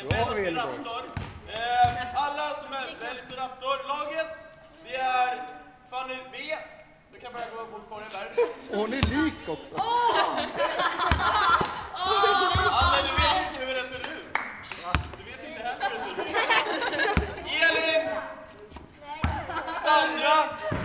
En Velociraptor. Eh, alla som är Velociraptor-laget, det är Fanny B. Du kan börja gå på korgen där. Och hon är lik också. Oh! oh! Anna, du vet inte hur det ser ut. Du vet inte heller hur det ser ut. Elin! Sandra!